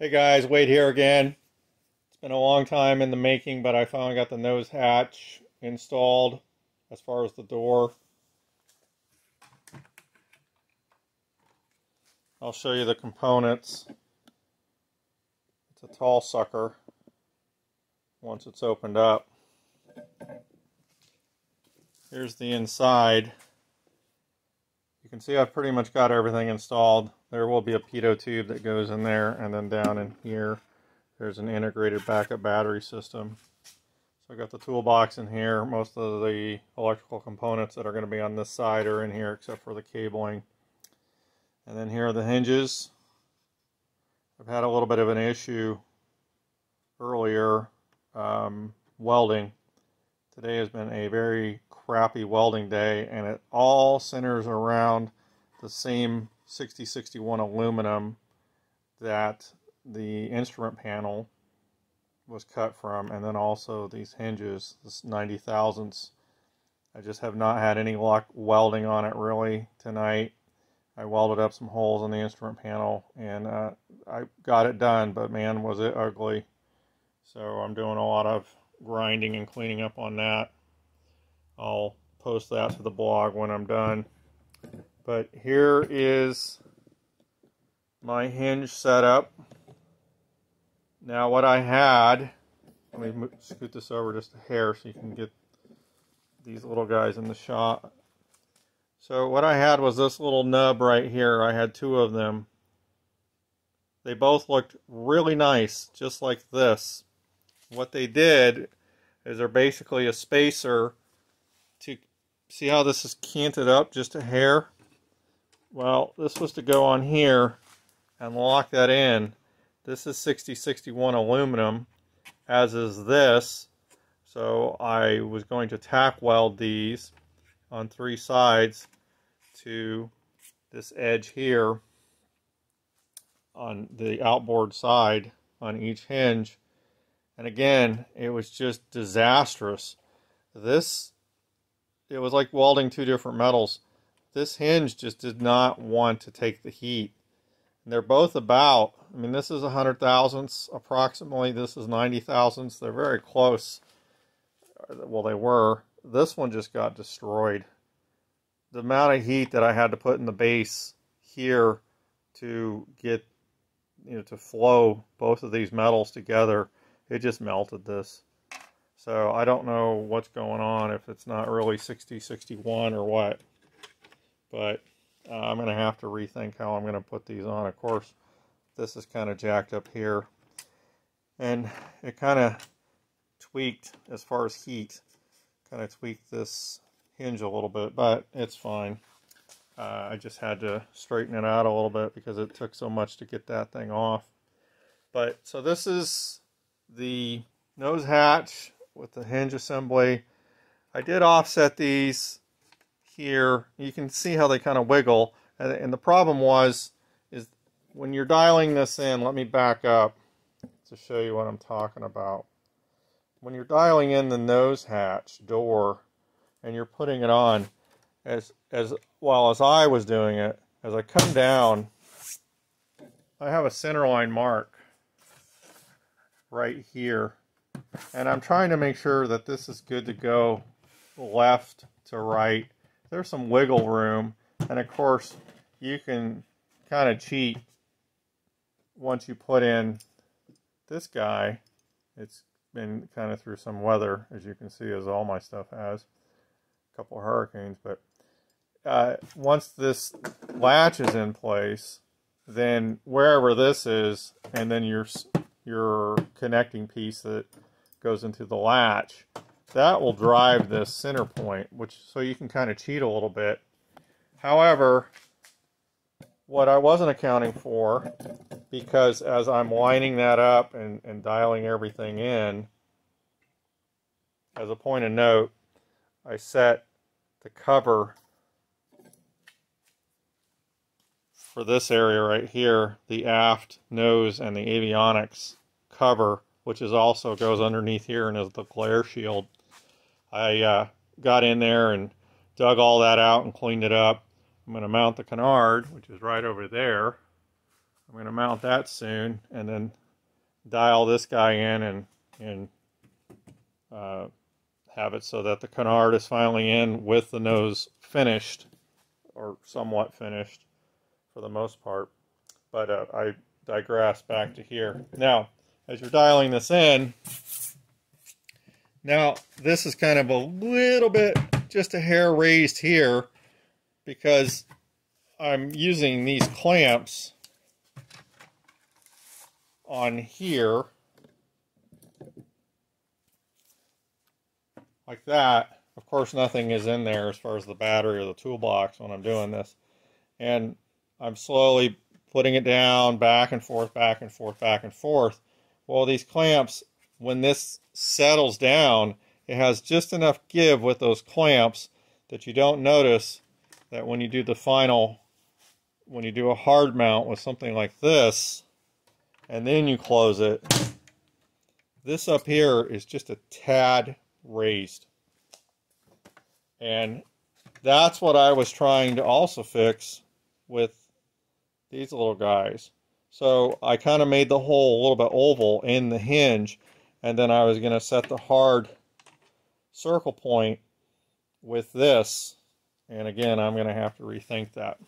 Hey guys, Wade here again. It's been a long time in the making, but I finally got the nose hatch installed as far as the door. I'll show you the components. It's a tall sucker once it's opened up. Here's the inside. You can see I've pretty much got everything installed. There will be a pitot tube that goes in there and then down in here there's an integrated backup battery system. So I got the toolbox in here. Most of the electrical components that are going to be on this side are in here except for the cabling. And then here are the hinges. I've had a little bit of an issue earlier um, welding. Today has been a very crappy welding day and it all centers around the same 6061 aluminum that the instrument panel was cut from and then also these hinges this 90 thousandths I just have not had any luck welding on it really tonight I welded up some holes in the instrument panel and uh, I got it done, but man, was it ugly. So I'm doing a lot of grinding and cleaning up on that. I'll post that to the blog when I'm done. But here is my hinge setup. Now what I had, let me scoot this over just a hair so you can get these little guys in the shot. So what I had was this little nub right here. I had two of them. They both looked really nice, just like this. What they did is they're basically a spacer to see how this is canted up just a hair. Well, this was to go on here and lock that in. This is 6061 aluminum, as is this. So I was going to tack weld these on three sides to this edge here on the outboard side on each hinge. And again, it was just disastrous. This, it was like welding two different metals. This hinge just did not want to take the heat. And they're both about, I mean, this is 100 thousandths approximately. This is 90 thousandths. They're very close. Well, they were. This one just got destroyed. The amount of heat that I had to put in the base here to get, you know, to flow both of these metals together, it just melted this. So I don't know what's going on, if it's not really 6061 or what. But uh, I'm going to have to rethink how I'm going to put these on. Of course, this is kind of jacked up here. And it kind of tweaked as far as heat. Kind of tweaked this hinge a little bit, but it's fine. Uh, I just had to straighten it out a little bit because it took so much to get that thing off. But so this is the nose hatch with the hinge assembly. I did offset these here. You can see how they kind of wiggle. And, and the problem was, is when you're dialing this in, let me back up to show you what I'm talking about. When you're dialing in the nose hatch door and you're putting it on, as as well as I was doing it, as I come down, I have a centerline mark right here. And I'm trying to make sure that this is good to go left to right. There's some wiggle room. And of course, you can kind of cheat once you put in this guy. It's been kind of through some weather, as you can see, as all my stuff has. A couple of hurricanes, but uh, once this latch is in place, then wherever this is, and then your your connecting piece that goes into the latch, that will drive this center point, which so you can kind of cheat a little bit. However, what I wasn't accounting for, because as I'm lining that up and, and dialing everything in, as a point of note, I set the cover for this area right here, the aft nose and the avionics cover, which is also goes underneath here and is the glare shield. I uh, got in there and dug all that out and cleaned it up. I'm going to mount the canard, which is right over there. I'm going to mount that soon and then dial this guy in and, and uh, have it so that the canard is finally in with the nose finished or somewhat finished for the most part. But uh, I digress back to here. Now, as you're dialing this in, now this is kind of a little bit, just a hair raised here because I'm using these clamps on here like that. Of course, nothing is in there as far as the battery or the toolbox when I'm doing this. And I'm slowly putting it down, back and forth, back and forth, back and forth. Well, these clamps, when this settles down, it has just enough give with those clamps that you don't notice that when you do the final, when you do a hard mount with something like this, and then you close it, this up here is just a tad raised. And that's what I was trying to also fix with these little guys. So I kind of made the hole a little bit oval in the hinge and then I was going to set the hard circle point with this and again I'm going to have to rethink that.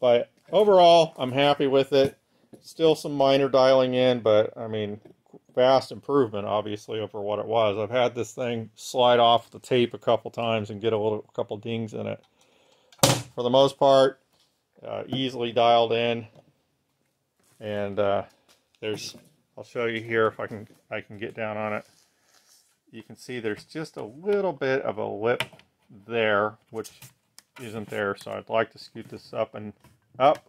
But overall I'm happy with it. Still some minor dialing in but I mean vast improvement obviously over what it was. I've had this thing slide off the tape a couple times and get a little a couple dings in it. For the most part uh, easily dialed in and uh, there's I'll show you here if I can I can get down on it. You can see there's just a little bit of a lip there which isn't there so I'd like to scoot this up and up.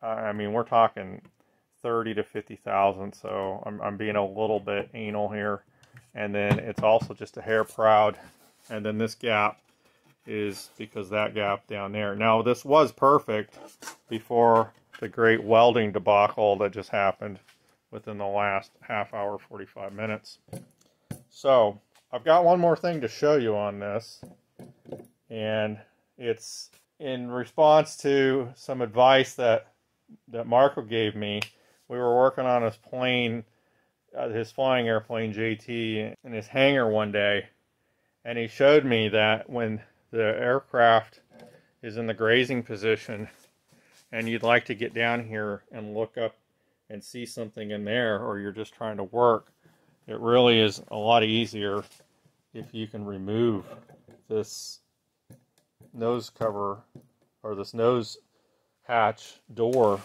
Uh, I mean we're talking 30 to 50,000 so I'm, I'm being a little bit anal here. And then it's also just a hair proud. And then this gap is because that gap down there. Now this was perfect before the great welding debacle that just happened within the last half hour, 45 minutes. So I've got one more thing to show you on this and it's in response to some advice that that Marco gave me. We were working on his plane, uh, his flying airplane JT in his hangar one day and he showed me that when the aircraft is in the grazing position and you'd like to get down here and look up and see something in there or you're just trying to work, it really is a lot easier if you can remove this nose cover or this nose hatch door.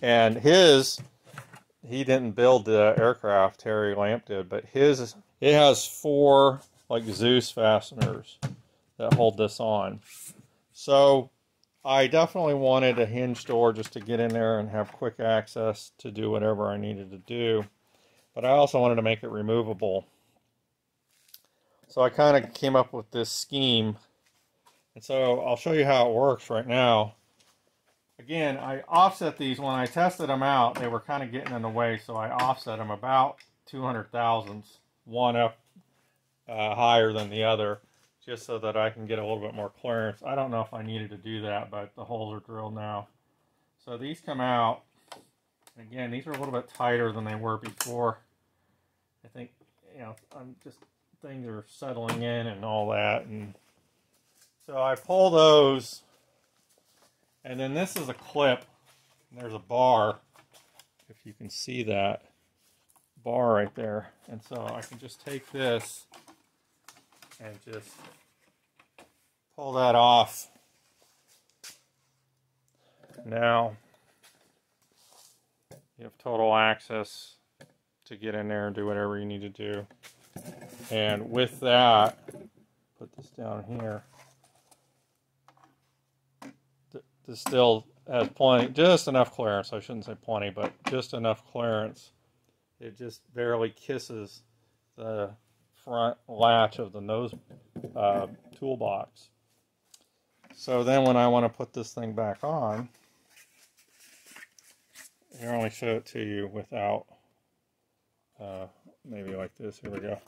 And his, he didn't build the aircraft, Terry Lamp did, but his, it has four like Dzus fasteners that hold this on. So I definitely wanted a hinge door just to get in there and have quick access to do whatever I needed to do. But I also wanted to make it removable. So I kind of came up with this scheme. And so I'll show you how it works right now. Again, I offset these. When I tested them out, they were kind of getting in the way. So I offset them about 200 thousandths, one up uh, higher than the other just so that I can get a little bit more clearance. I don't know if I needed to do that, but the holes are drilled now. So these come out. Again, these are a little bit tighter than they were before. I think, you know, I'm just, things are settling in and all that. And so I pull those, and then this is a clip. there's a bar, if you can see that bar right there. And so I can just take this and just pull that off. Now you have total access to get in there and do whatever you need to do. And with that, put this down here. This still has plenty, just enough clearance. I shouldn't say plenty, but just enough clearance. It just barely kisses the front latch of the nose uh, toolbox. So then when I want to put this thing back on, here I only show it to you without, uh, maybe like this, here we go.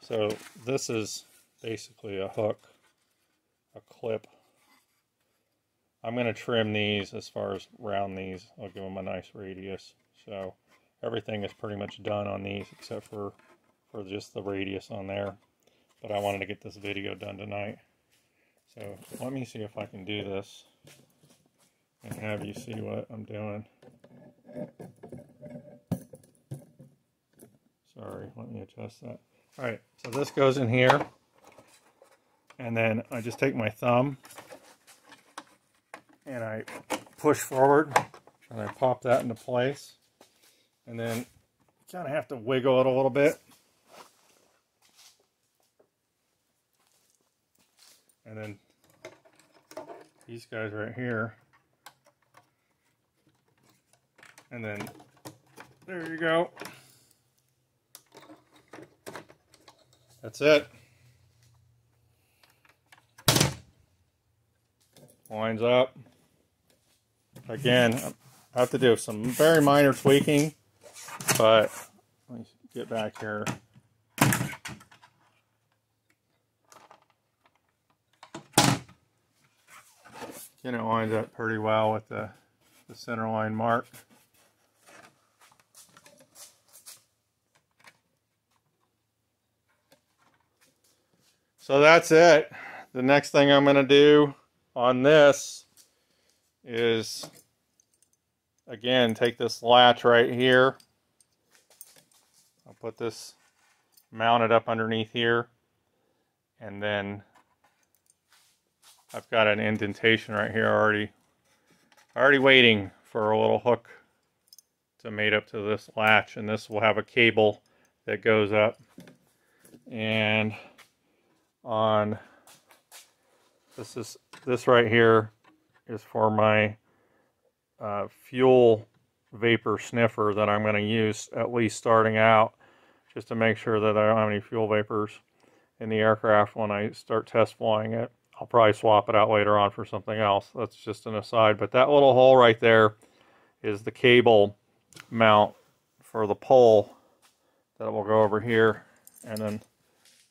So this is basically a hook, a clip I'm going to trim these as far as round these. I'll give them a nice radius. So everything is pretty much done on these except for, for just the radius on there. But I wanted to get this video done tonight. So let me see if I can do this and have you see what I'm doing. Sorry, let me adjust that. All right, so this goes in here. And then I just take my thumb and I push forward and I pop that into place. And then you kind of have to wiggle it a little bit. And then these guys right here. And then there you go. That's it. Lines up. Again, I have to do some very minor tweaking, but let me get back here. Again, it lines up pretty well with the, the center line mark. So that's it. The next thing I'm going to do on this is, again, take this latch right here. I'll put this mounted up underneath here. And then I've got an indentation right here already, already waiting for a little hook to mate up to this latch. And this will have a cable that goes up. And on this is this right here is for my uh, fuel vapor sniffer that I'm going to use at least starting out just to make sure that I don't have any fuel vapors in the aircraft when I start test flying it. I'll probably swap it out later on for something else. That's just an aside. But that little hole right there is the cable mount for the pole that will go over here and then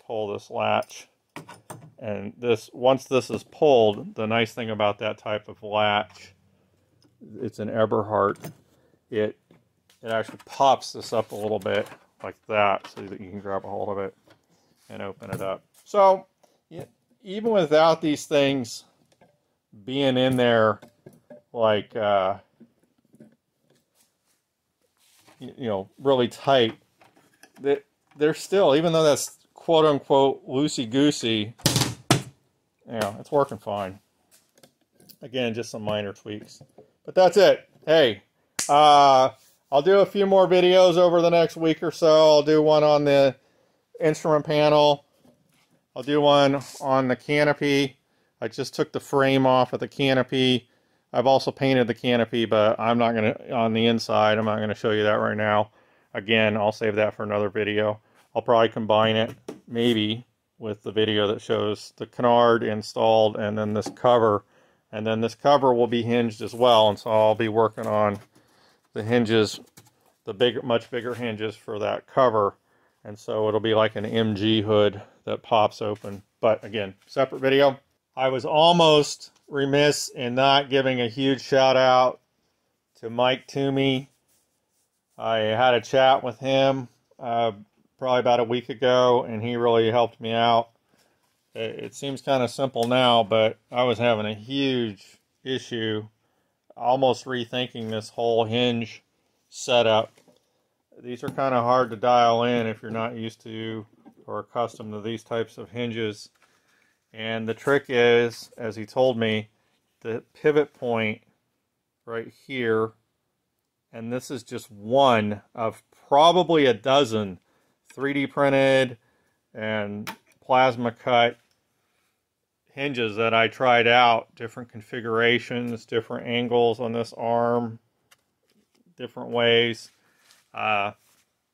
pull this latch and this, once this is pulled, the nice thing about that type of latch, it's an Eberhard, it, it actually pops this up a little bit like that so that you can grab a hold of it and open it up. So even without these things being in there like, uh, you know, really tight, that they're still, even though that's quote unquote loosey goosey, yeah, it's working fine. Again, just some minor tweaks. But that's it. Hey, uh, I'll do a few more videos over the next week or so. I'll do one on the instrument panel. I'll do one on the canopy. I just took the frame off of the canopy. I've also painted the canopy, but I'm not going to, on the inside, I'm not going to show you that right now. Again, I'll save that for another video. I'll probably combine it, maybe, with the video that shows the canard installed and then this cover. And then this cover will be hinged as well. And so I'll be working on the hinges, the bigger, much bigger hinges for that cover. And so it'll be like an MG hood that pops open. But again, separate video. I was almost remiss in not giving a huge shout out to Mike Toomey. I had a chat with him uh, probably about a week ago, and he really helped me out. It, it seems kind of simple now, but I was having a huge issue, almost rethinking this whole hinge setup. These are kind of hard to dial in if you're not used to or accustomed to these types of hinges. And the trick is, as he told me, the pivot point right here, and this is just one of probably a dozen 3D printed and plasma cut hinges that I tried out, different configurations, different angles on this arm, different ways. Uh,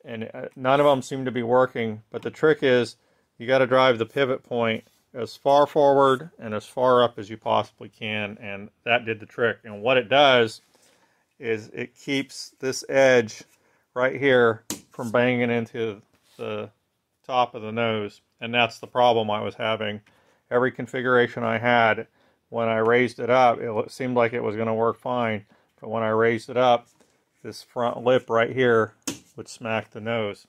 and uh, none of them seem to be working. But the trick is you got to drive the pivot point as far forward and as far up as you possibly can. And that did the trick. And what it does is it keeps this edge right here from banging into the top of the nose. And that's the problem I was having. Every configuration I had, when I raised it up, it seemed like it was going to work fine. But when I raised it up, this front lip right here would smack the nose.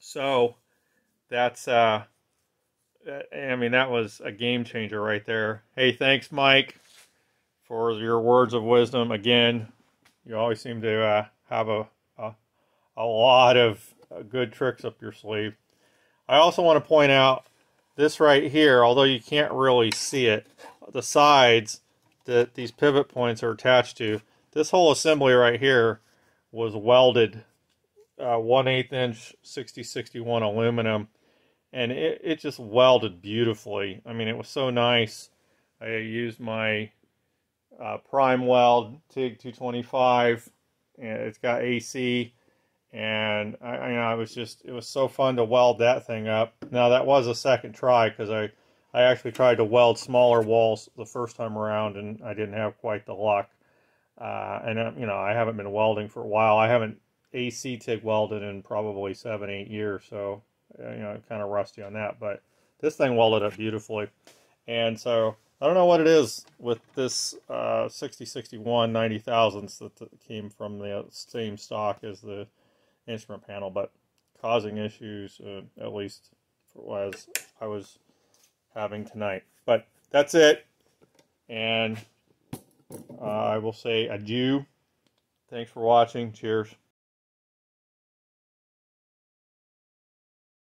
So that's, uh, I mean, that was a game changer right there. Hey, thanks, Mike, for your words of wisdom. Again, you always seem to uh, have a, a, a lot of good tricks up your sleeve. I also want to point out this right here, although you can't really see it, the sides that these pivot points are attached to, this whole assembly right here was welded uh, 1 8 inch 6061 aluminum and it, it just welded beautifully. I mean, it was so nice. I used my uh, PrimeWeld TIG 225 and it's got AC and I, I, you know, I was just it was so fun to weld that thing up. Now that was a second try because I I actually tried to weld smaller walls the first time around and I didn't have quite the luck. Uh, and uh, you know I haven't been welding for a while. I haven't AC TIG welded in probably seven eight years, so uh, you know kind of rusty on that. But this thing welded up beautifully, and so I don't know what it is with this uh, 6061 90 thousandths that came from the same stock as the instrument panel, but causing issues, uh, at least for as I was having tonight. But that's it. And uh, Uh, I will say adieu. Thanks for watching. Cheers.